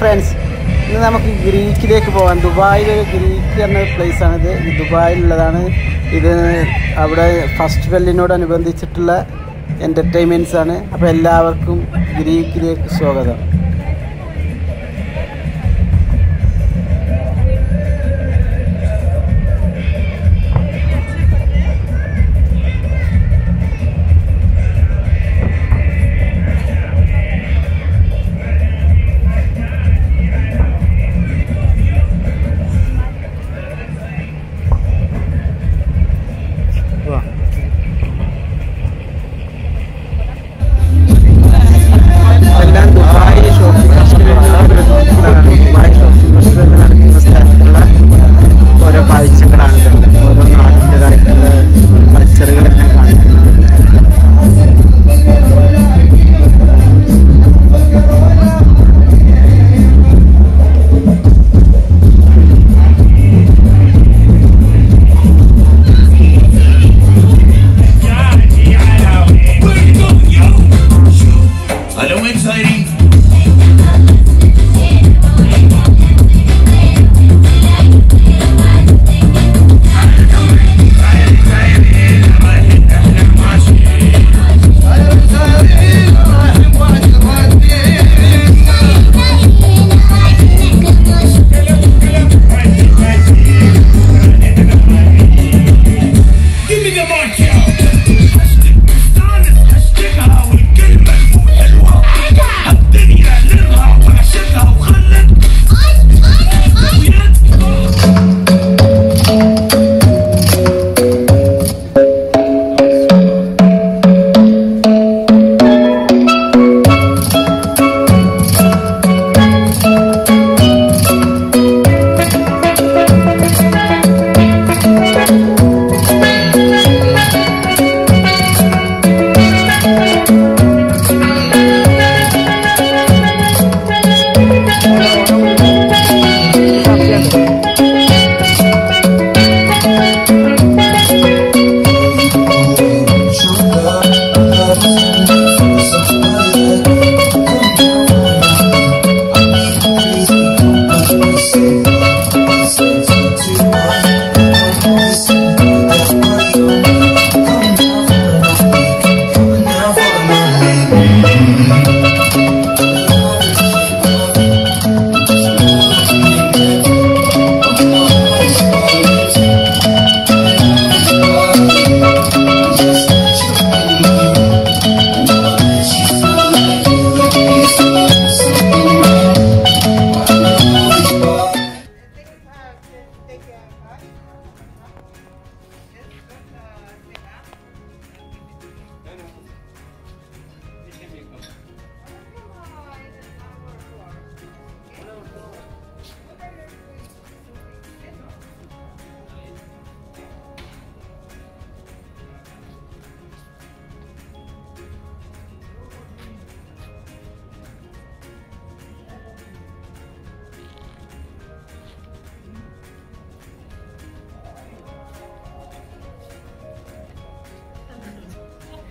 Friends ഇന്ന് നമുക്ക് ഗ്രീക്കിലേക്ക് പോകാം. ദുബായിൽ ഒരു ഗ്രീക്ക് എന്ന പ്ലേസാണിത് ദുബായിലുള്ളതാണ്. ഇത് അവിടെ ഫെസ്റ്റിവലിനോടനുബന്ധിച്ചിട്ടുള്ള എന്റർടൈൻമെന്റ്സാണ് അപ്പോൾ എല്ലാവർക്കും ഗ്രീക്കിലേക്ക് സ്വാഗതം.